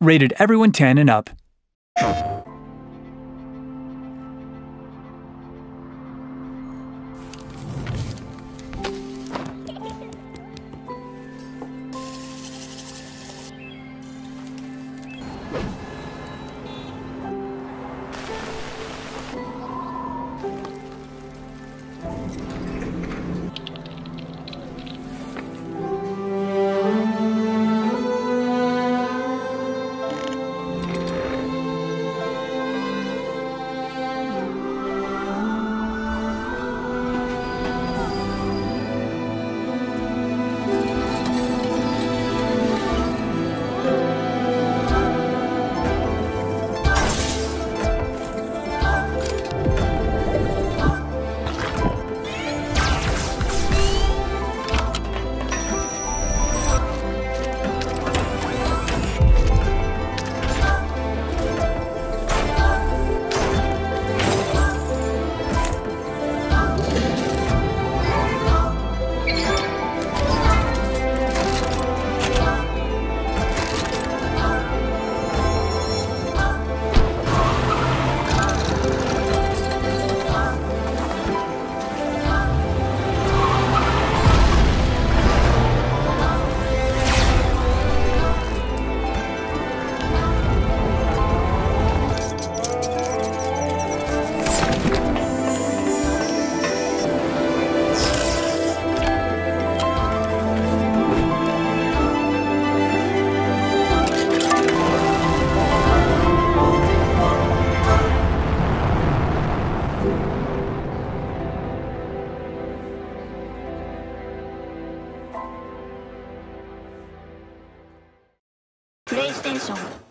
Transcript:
Rated everyone 10 and up. 英雄。